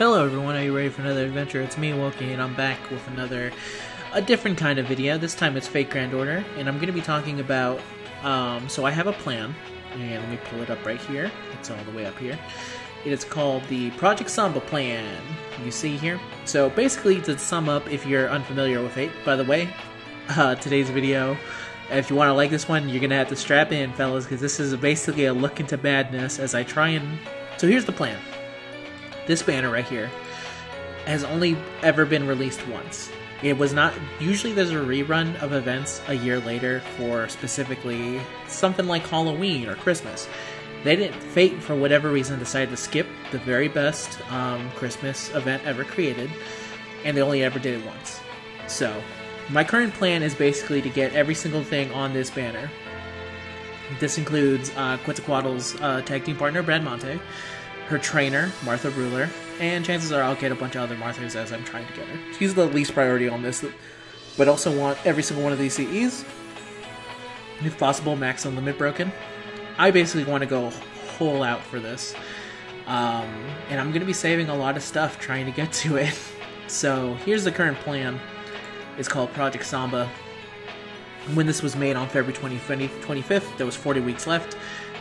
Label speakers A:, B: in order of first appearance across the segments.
A: Hello everyone, are you ready for another adventure? It's me, Wokey, and I'm back with another, a different kind of video. This time it's Fate/Grand Order, and I'm going to be talking about, um, so I have a plan, and let me pull it up right here. It's all the way up here. It is called the Project Samba Plan. You see here? So basically, to sum up, if you're unfamiliar with Fate, by the way, uh, today's video, if you want to like this one, you're going to have to strap in, fellas, because this is basically a look into madness as I try and... So here's the plan this banner right here has only ever been released once. It was not usually there's a rerun of events a year later for specifically something like Halloween or Christmas. They didn't Fate for whatever reason decided to skip the very best um, Christmas event ever created, and they only ever did it once. So, my current plan is basically to get every single thing on this banner. This includes uh, Quetzalcoatl's uh, tag team partner Bradamante, her trainer, Martha Ruler, and chances are I'll get a bunch of other Marthas as I'm trying to get her. She's the least priority on this, but also want every single one of these CEs. If possible, max and limit broken. I basically want to go whole out for this. Um, and I'm going to be saving a lot of stuff trying to get to it. So here's the current plan. It's called Project Samba. When this was made on February 20, 25th, there was 40 weeks left.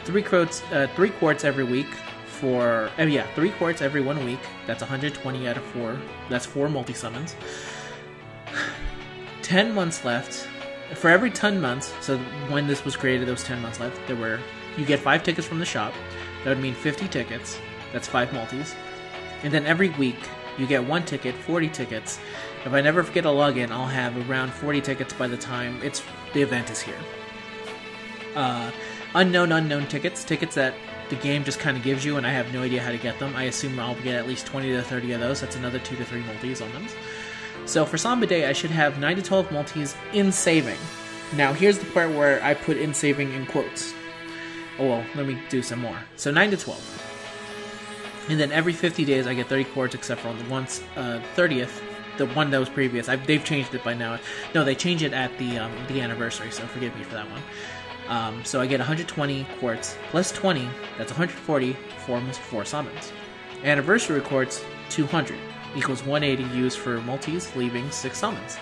A: Three uh, three quartz every week for oh yeah, three quartz every one week. That's 120 out of four. That's four multi summons. Ten months left. For every 10 months, so when this was created, those 10 months left, there were you get five tickets from the shop. That would mean 50 tickets. That's five multis. And then every week, you get one ticket, 40 tickets. If I never forget a login, I'll have around 40 tickets by the time it's the event is here. Uh, unknown unknown tickets, tickets that the game just kind of gives you, and I have no idea how to get them. I assume I'll get at least 20 to 30 of those. That's another 2 to 3 multis on them. So for Samba Day, I should have 9 to 12 multis in saving. Now, here's the part where I put in saving in quotes. Oh, well, let me do some more. So 9 to 12. And then every 50 days, I get 30 quartz, except for on the once uh, 30th, the one that was previous. I've, they've changed it by now. No, they change it at the um, the anniversary, so forgive me for that one. Um, so I get 120 quartz plus 20, that's 140 for four summons. Anniversary quartz, 200, equals 180 used for multis, leaving six summons.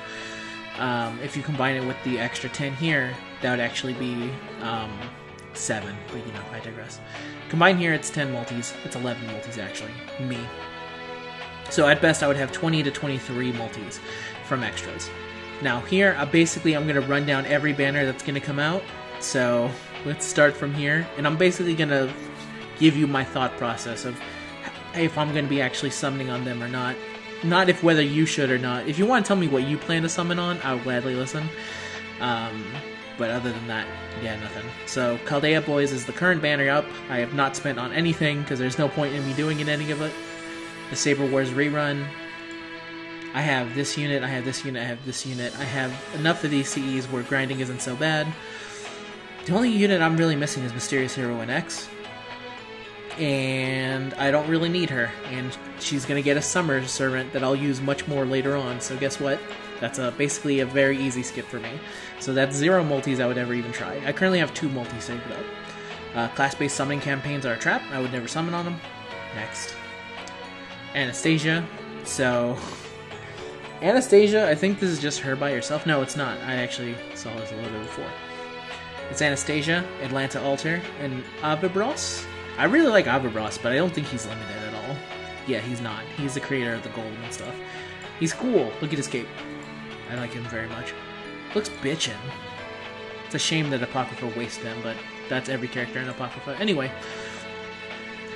A: Um, if you combine it with the extra 10 here, that would actually be um, 7, but you know, I digress. Combined here, it's 10 multis, it's 11 multis actually, me. So at best, I would have 20 to 23 multis from extras. Now here, uh, basically, I'm going to run down every banner that's going to come out, so let's start from here. And I'm basically going to give you my thought process of if I'm going to be actually summoning on them or not. Not if whether you should or not. If you want to tell me what you plan to summon on, I'll gladly listen. Um, but other than that, yeah, nothing. So Chaldea Boys is the current banner up. I have not spent on anything because there's no point in me doing in any of it. The Saber Wars rerun. I have this unit, I have this unit, I have this unit. I have enough of these CEs where grinding isn't so bad. The only unit I'm really missing is Mysterious Heroine X. And I don't really need her. And she's going to get a Summer Servant that I'll use much more later on. So guess what? That's a, basically a very easy skip for me. So that's zero multis I would ever even try. I currently have two multis saved up. Uh, Class-based summoning campaigns are a trap. I would never summon on them. Next. Anastasia. So... Anastasia, I think this is just her by herself. No, it's not. I actually saw this a little bit before. It's Anastasia, Atalante Alter, and Avicebron. I really like Avicebron, but I don't think he's limited at all. Yeah, he's not. He's the creator of the gold and stuff. He's cool. Look at his cape. I like him very much. Looks bitchin'. It's a shame that Apocrypha wasted him, but that's every character in Apocrypha. Anyway,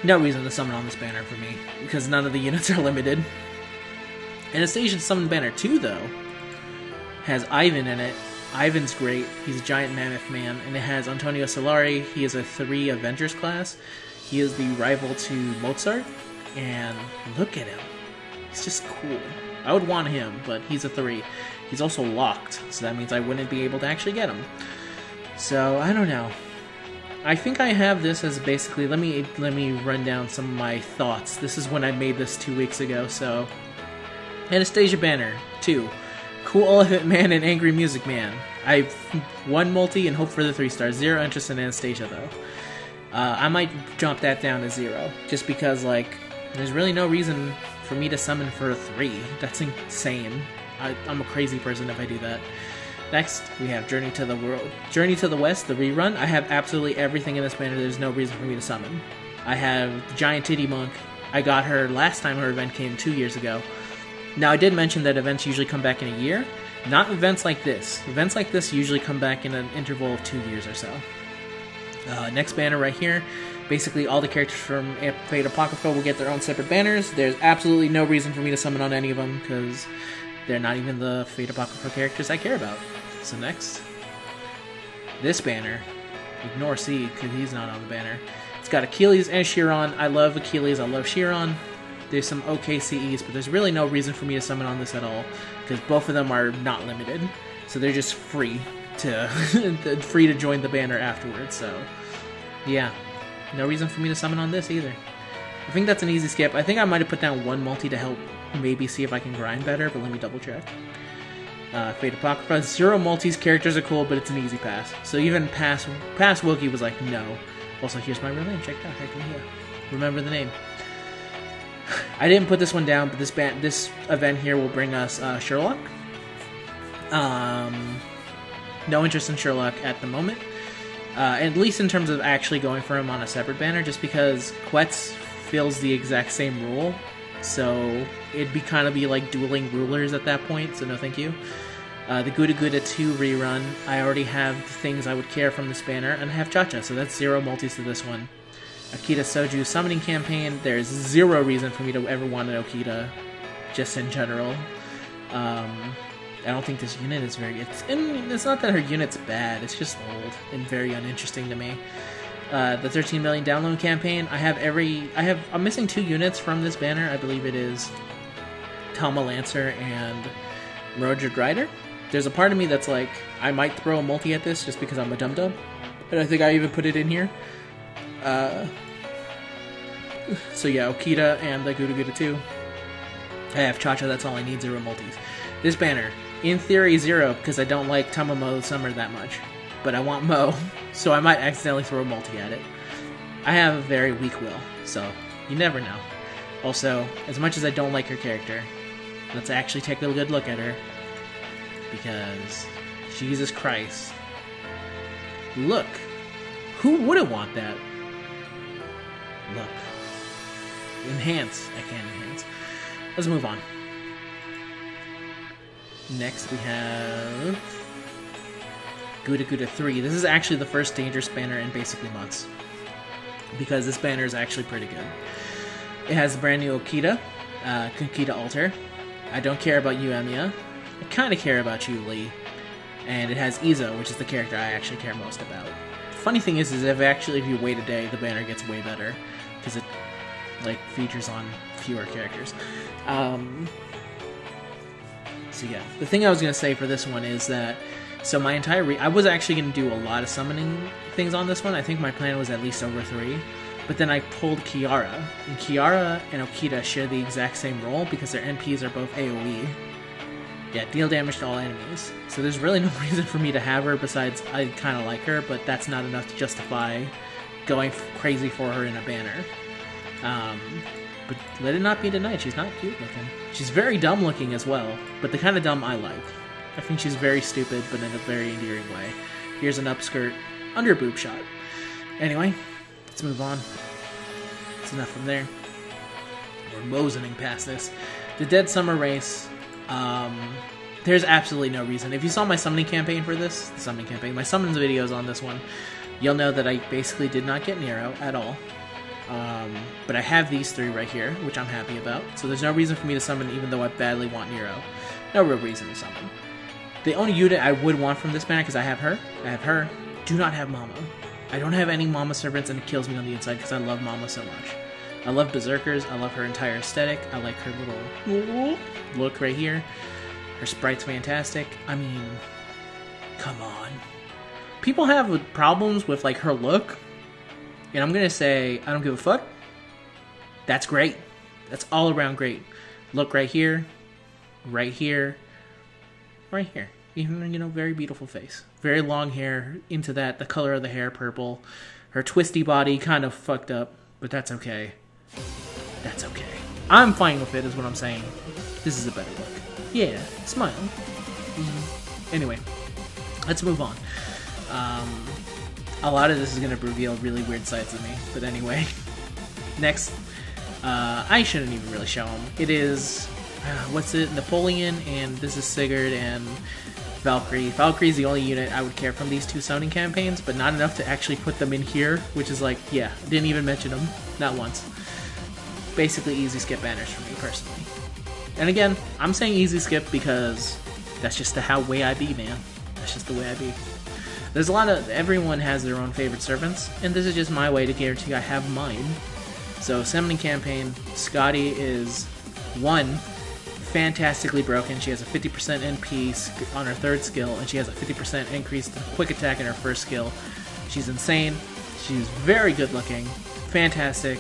A: no reason to summon on this banner for me, because none of the units are limited. Anastasia's Summon Banner 2, though, has Ivan in it, Ivan's great. He's a giant mammoth man, and it has Antonio Salieri. He is a three Avengers class. He is the rival to Mozart, and look at him. He's just cool. I would want him, but he's a three. He's also locked, so that means I wouldn't be able to actually get him. So I don't know. I think I have this as basically. Let me let me run down some of my thoughts. This is when I made this two weeks ago. So Anastasia Banner two. Cool Elephant Man and Angry Music Man. I one multi and hope for the three stars. Zero interest in Anastasia though. Uh, I might drop that down to zero, just because like there's really no reason for me to summon for a three. That's insane. I, I'm a crazy person if I do that. Next, we have Journey to the World, Journey to the West, the rerun. I have absolutely everything in this banner. There's no reason for me to summon. I have Giant Titty Monk. I got her last time her event came two years ago. Now I did mention that events usually come back in a year. Not events like this. Events like this usually come back in an interval of two years or so. Uh, next banner right here. Basically, all the characters from Fate Apocrypha will get their own separate banners. There's absolutely no reason for me to summon on any of them because they're not even the Fate Apocrypha characters I care about. So next, this banner. Ignore C because he's not on the banner. It's got Achilles and Chiron. I love Achilles. I love Chiron. There's some OKCEs, but there's really no reason for me to summon on this at all because both of them are not limited, so they're just free to free to join the banner afterwards. So yeah, no reason for me to summon on this either. I think that's an easy skip. I think I might have put down one multi to help maybe see if I can grind better, but let me double check. Uh, Fate Apocrypha, zero multis, characters are cool, but it's an easy pass. So even pass, pass Wilkie was like, no. Also, here's my real name, check it out, heck yeah. Remember the name. I didn't put this one down, but this band, this event here will bring us uh, Sherlock. Um, no interest in Sherlock at the moment, uh, at least in terms of actually going for him on a separate banner, just because Quetz fills the exact same role, so it'd be kind of be like dueling rulers at that point. So no, thank you. Uh, the Guda Guda 2 rerun, I already have the things I would care from this banner, and I have Cha Cha, so that's zero multis to this one. Okita Souji summoning campaign. There's zero reason for me to ever want an Okita, just in general. Um, I don't think this unit is very. It's and it's not that her unit's bad. It's just old and very uninteresting to me. Uh, the 13 million download campaign. I have every. I have. I'm missing two units from this banner. I believe it is Talma Lancer and Roger Rider. There's a part of me that's like, I might throw a multi at this just because I'm a dum dum, and I think I even put it in here. Uh, so yeah, Okita and the Guda Guda 2. I have Cha Cha, that's all I need, zero multis. This banner, in theory, zero, because I don't like Tamamo Summer that much. But I want Mo, so I might accidentally throw a multi at it. I have a very weak will, so you never know. Also, as much as I don't like her character, let's actually take a good look at her. Because, Jesus Christ. Look! Who wouldn't want that? Look. Enhance. I can enhance. Let's move on. Next we have Guda Guda 3. This is actually the first dangerous banner in basically months. Because this banner is actually pretty good. It has brand new Okita, uh, Konkita Altar. I don't care about you, Emiya. I kind of care about you, Lee. And it has Izo, which is the character I actually care most about. Funny thing is, is if actually if you wait a day, the banner gets way better because it like features on fewer characters. Um, so yeah, the thing I was gonna say for this one is that so my entire re- I was actually gonna do a lot of summoning things on this one. I think my plan was at least over three, but then I pulled Kiara, and Kiara and Okita share the exact same role because their NPs are both AOE. Yeah, deal damage to all enemies. So there's really no reason for me to have her besides I kind of like her, but that's not enough to justify going crazy for her in a banner. Um, but let it not be denied, she's not cute looking. She's very dumb looking as well, but the kind of dumb I like. I think she's very stupid, but in a very endearing way. Here's an upskirt, under boob shot. Anyway, let's move on. It's enough from there. We're mosening past this. The Dead Summer Race. Um, there's absolutely no reason. If you saw my summoning campaign for this, the summoning campaign, my summons videos on this one, you'll know that I basically did not get Nero at all. Um, but I have these three right here, which I'm happy about. So there's no reason for me to summon, even though I badly want Nero. No real reason to summon. The only unit I would want from this banner, because I have her, I have her, do not have Mama. I don't have any Mama servants, and it kills me on the inside because I love Mama so much. I love Berserkers, I love her entire aesthetic, I like her little look right here. Her sprite's fantastic. I mean, come on. People have problems with like her look, and I'm gonna say I don't give a fuck. That's great. That's all around great. Look right here, right here, right here. Even you know, very beautiful face. Very long hair. Into that, the color of the hair purple. Her twisty body kind of fucked up, but that's okay. That's okay. I'm fine with it, is what I'm saying. This is a better look. Yeah, smile. Mm-hmm. Anyway, let's move on. Um, a lot of this is going to reveal really weird sides of me, but anyway. Next, uh, I shouldn't even really show them. It is, uh, what's it, Napoleon, and this is Sigurd, and Valkyrie. Valkyrie's the only unit I would care from these two summoning campaigns, but not enough to actually put them in here, which is like, yeah, didn't even mention them. Not once. Basically easy skip banners for me, personally. And again, I'm saying easy skip because that's just the how way I be, man. That's just the way I be. There's a lot of, everyone has their own favorite servants, and this is just my way to guarantee I have mine. So, summoning campaign, Skadi is one, fantastically broken. She has a 50% NP on her third skill, and she has a 50% increase to quick attack in her first skill. She's insane. She's very good looking, fantastic,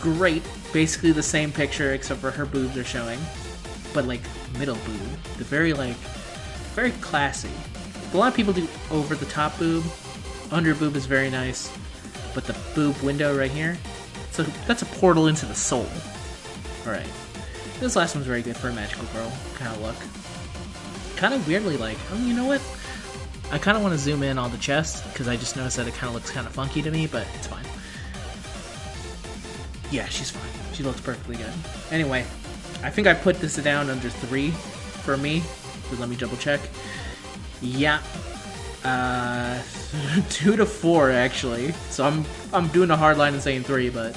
A: great. Basically the same picture except for her boobs are showing, but like middle boob. The very like, very classy. A lot of people do over the top boob. Under boob is very nice, but the boob window right here, so that's a portal into the soul. All right. This last one's very good for a magical girl kind of look. Kind of weirdly like, oh, you know what? I kind of want to zoom in on the chest because I just noticed that it kind of looks kind of funky to me, but it's fine. Yeah, she's fine. She looks perfectly good. Anyway, I think I put this down under three for me. Let me double check. Yeah, uh, two to four actually. So I'm I'm doing a hard line and saying three, but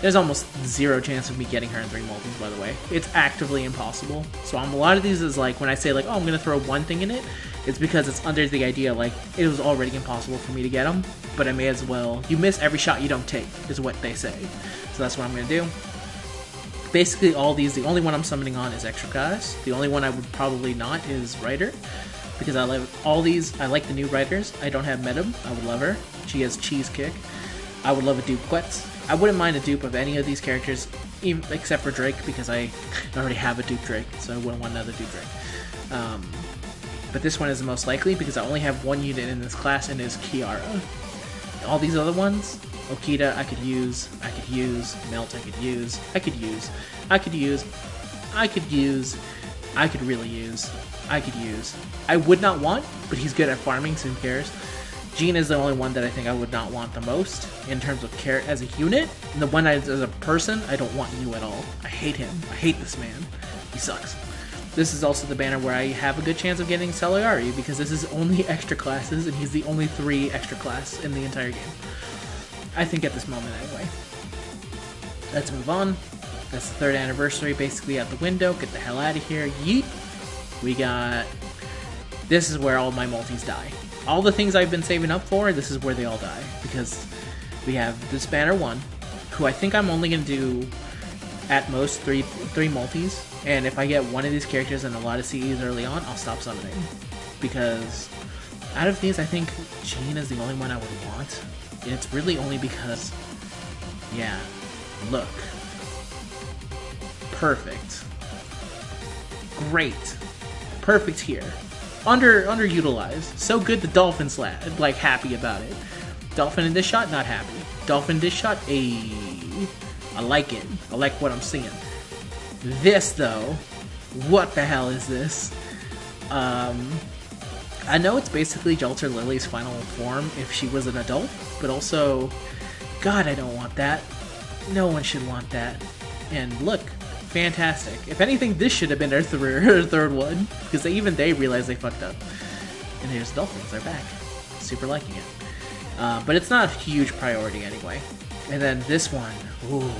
A: there's almost zero chance of me getting her in three multis, by the way. It's actively impossible. So I'm, a lot of these is like, when I say like, oh, I'm to throw one thing in it, it's because it's under the idea like, it was already impossible for me to get them, but I may as well, you miss every shot you don't take, is what they say. So that's what I'm to do. Basically all these, the only one I'm summoning on is Extra Goddess. The only one I would probably not is Rider because I love all these. I like the new writers. I don't have Medb. I would love her. She has Cheese Kick. I would love a dupe Quetz. I wouldn't mind a dupe of any of these characters, even, except for Drake, because I already have a dupe Drake, so I wouldn't want another dupe Drake. Um, but this one is the most likely because I only have one unit in this class and it is Kiara. All these other ones, Okita I could use, I could use, Melt I could use, I could use, I could use, I could use, I could really use, I could use. I would not want, but he's good at farming, so who cares? Jean is the only one that I think I would not want the most in terms of care as a unit. And the one as, as a person, I don't want you at all. I hate him. I hate this man. He sucks. This is also the banner where I have a good chance of getting Salieri because this is only extra classes and he's the only three extra class in the entire game. I think at this moment anyway. Let's move on. That's the third anniversary basically out the window. Get the hell out of here. Yeet. We got... This is where all my multis die all the things I've been saving up for, this is where they all die. Because we have this banner one, who I think I'm only going to do at most three three multis. And if I get one of these characters and a lot of CEs early on, I'll stop summoning. Because out of these, I think Jean is the only one I would want. And it's really only because, yeah, look. Perfect. Great. Perfect here under underutilized. So good the Dolphin's like happy about it. Dolphin in this shot, not happy. Dolphin this shot, a I like it. I like what I'm seeing. This though, what the hell is this? Um, I know it's basically Jalter Lily's final form if she was an adult, but also, God, I don't want that. No one should want that. And look, fantastic. If anything, this should have been their, th third one, because they, even they realized they fucked up. And here's Dolphins, they're back. Super liking it. Uh, but it's not a huge priority anyway. And then this one, ooh,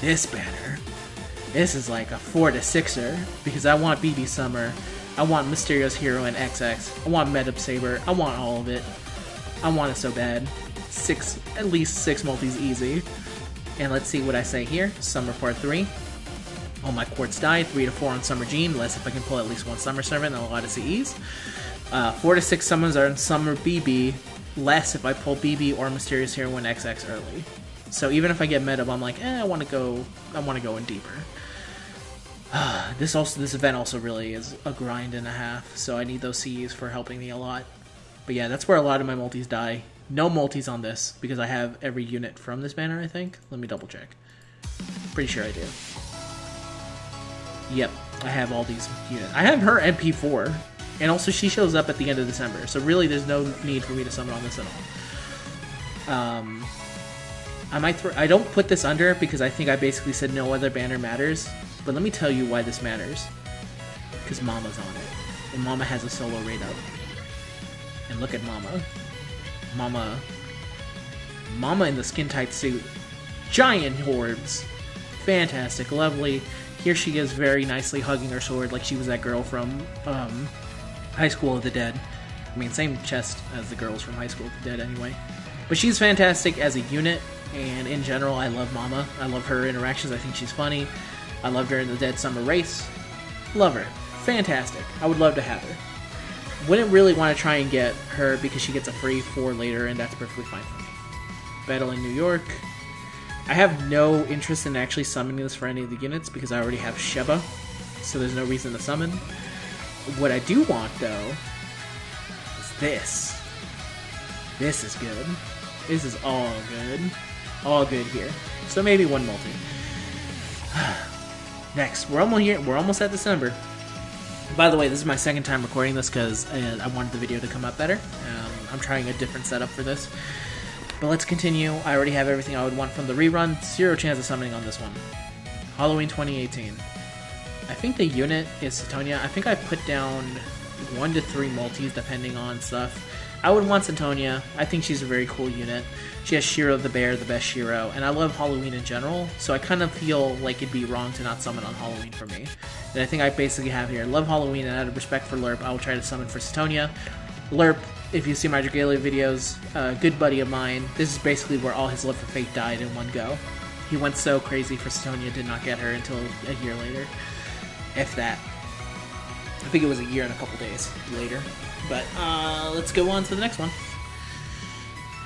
A: this banner. This is like a 4 to 6er, because I want BB Summer, I want Mysterious Heroine XX, I want Medb Saber, I want all of it. I want it so bad. Six, at least six multis easy. And let's see what I say here. Summer Part 3. All my quartz die, 3 to 4 on Summer Jean, less if I can pull at least one Summer Servant and a lot of CEs. Uh, 4 to 6 summons are in Summer BB, less if I pull BB or Mysterious Hero XX early. So even if I get meta, I'm like, eh, I want to go, I want to go in deeper. this also, this event also really is a grind and a half, so I need those CEs for helping me a lot. But yeah, that's where a lot of my multis die. No multis on this, because I have every unit from this banner, I think. Let me double check. Pretty sure I do. Yep, I have all these units. I have her NP4, and also she shows up at the end of December, so really there's no need for me to summon on this at all. Um, I might I don't put this under because I think I basically said no other banner matters, but let me tell you why this matters. Because Mama's on it, and Mama has a solo raid up. And look at Mama. Mama. Mama in the skin tight suit. Giant hordes. Fantastic, lovely. Here she is very nicely hugging her sword like she was that girl from um, High School of the Dead. I mean, same chest as the girls from High School of the Dead anyway. But she's fantastic as a unit, and in general, I love Mama. I love her interactions. I think she's funny. I loved her in the Dead Summer Race. Love her. Fantastic. I would love to have her. Wouldn't really want to try and get her because she gets a free four later, and that's perfectly fine for me. Battle in New York. I have no interest in actually summoning this for any of the units because I already have Sheba, so there's no reason to summon. What I do want, though, is this. This is good. This is all good. All good here. So maybe one multi. Next, we're almost here. We're almost at December. By the way, this is my second time recording this because uh, I wanted the video to come up better. Um, I'm trying a different setup for this. But let's continue. I already have everything I would want from the rerun. Zero chance of summoning on this one. Halloween 2018. I think the unit is Sitonai. I think I put down one to three multis depending on stuff. I would want Sitonai. I think she's a very cool unit. She has Shiro the Bear, the best Shiro, and I love Halloween in general, so I kind of feel like it'd be wrong to not summon on Halloween for me. And I think I basically have here, love Halloween, and out of respect for Lerp, I will try to summon for Sitonai. Lerp, if you see my Dragalia videos, a good buddy of mine, this is basically where all his love for Fate died in one go. He went so crazy for Sitonai, did not get her until a year later. If that. I think it was a year and a couple days later. But uh, let's go on to the next one.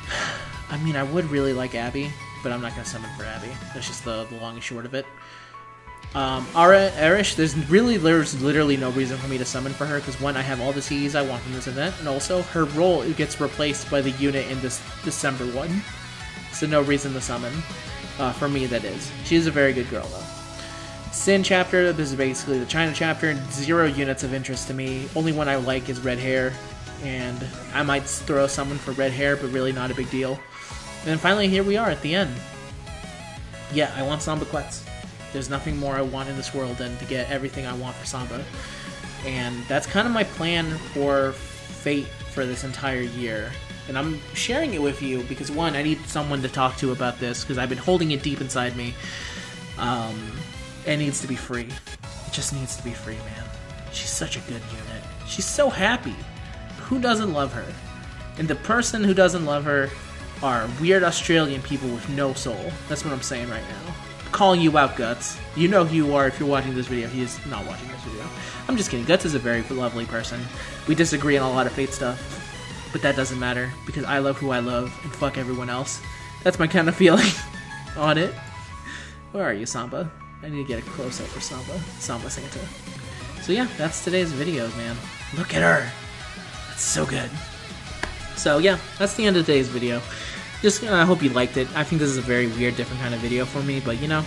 A: I mean, I would really like Abby, but I'm not going to summon for Abby. That's just the, the long and short of it. Um, Ara Erish, there's really there's literally no reason for me to summon for her because one, I have all the CEs I want from this event, and also her role gets replaced by the unit in this December one, so no reason to summon. Uh, for me, that is. She is a very good girl though. Sin chapter, this is basically the China chapter, zero units of interest to me. Only one I like is Red Hare, and I might throw someone for Red Hare, but really not a big deal. And then finally, here we are at the end. Yeah, I want Samba Quetz. There's nothing more I want in this world than to get everything I want for Samba. And that's kind of my plan for Fate for this entire year. And I'm sharing it with you because, one, I need someone to talk to about this because I've been holding it deep inside me. Um, it needs to be free. It just needs to be free, man. She's such a good unit. She's so happy. Who doesn't love her? And the person who doesn't love her are weird Australian people with no soul. That's what I'm saying right now. Calling you out, Guts. You know who you are if you're watching this video. He is not watching this video. I'm just kidding. Guts is a very lovely person. We disagree on a lot of Fate stuff. But that doesn't matter, because I love who I love, and fuck everyone else. That's my kind of feeling on it. Where are you, Samba? I need to get a close-up for Samba. Samba Santa. So yeah, that's today's video, man. Look at her! That's so good. So yeah, that's the end of today's video. Just, uh, I hope you liked it. I think this is a very weird, different kind of video for me, but you know,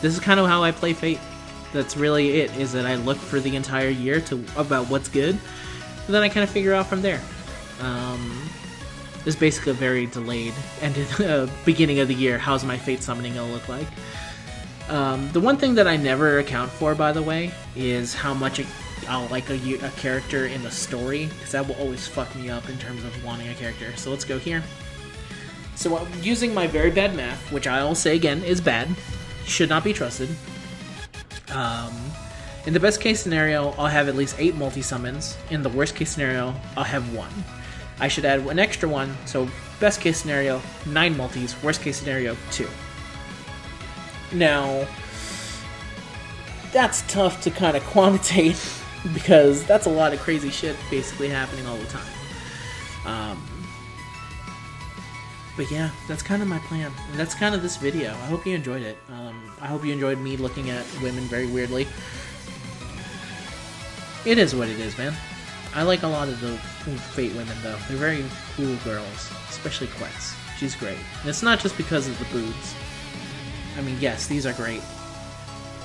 A: this is kind of how I play Fate. That's really it, is that I look for the entire year to about what's good, and then I kind of figure out from there. Um, this is basically a very delayed and beginning of the year. How's my Fate summoning gonna look like? Um, the one thing that I never account for, by the way, is how much I'll like a, a character in the story, because that will always fuck me up in terms of wanting a character. So let's go here. So uh, using my very bad math, which I'll say again is bad, should not be trusted. Um, in the best case scenario, I'll have at least eight multi summons. In the worst case scenario, I'll have one. I should add an extra one, so best case scenario, nine multis, worst case scenario, two. Now, that's tough to kind of quantitate because that's a lot of crazy shit basically happening all the time. Um, but yeah, that's kind of my plan. And that's kind of this video. I hope you enjoyed it. Um, I hope you enjoyed me looking at women very weirdly. It is what it is, man. I like a lot of the Fate women, though. They're very cool girls, especially Quetz. She's great. And it's not just because of the boobs. I mean, yes, these are great.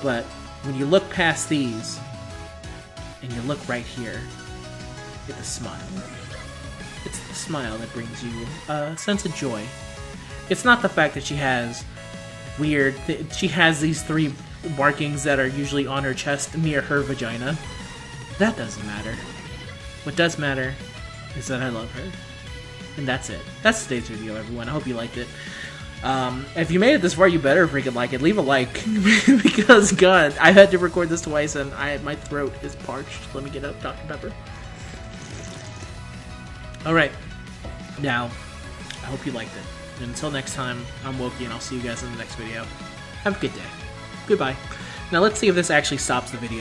A: But when you look past these, and you look right here, at the smile. It's the smile that brings you a sense of joy. It's not the fact that she has weird. She has these three markings that are usually on her chest near her vagina. That doesn't matter. What does matter is that I love her. And that's it. That's today's video, everyone. I hope you liked it. Um, if you made it this far, you better freaking like it. Leave a like because God, I had to record this twice, and I my throat is parched. Let me get up Dr Pepper. All right, now I hope you liked it. And until next time, I'm Wokey, and I'll see you guys in the next video. Have a good day. Goodbye. Now let's see if this actually stops the video.